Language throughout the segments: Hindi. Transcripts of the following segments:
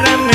que.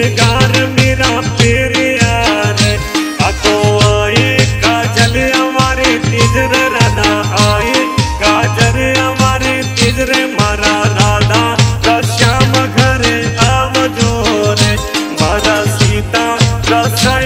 दिलदार मेरा तेरे यार तो आए, काजल हमारे तिजर राधा आए। काजल हमारे तिजर मारा राधा। श्याम घर आवजोर मारा सीता रसा